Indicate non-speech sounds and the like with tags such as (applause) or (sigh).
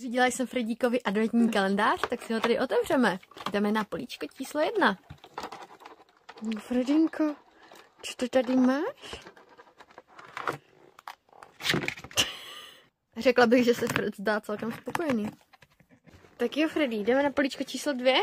Řídila jsem Fredíkovi adventní kalendář, tak si ho tady otevřeme. Jdeme na políčko číslo jedna. No, Fredinko, co to tady máš? (laughs) Řekla bych, že se Fred zdá celkem spokojený. Tak jo, Freddy, jdeme na políčko číslo dvě.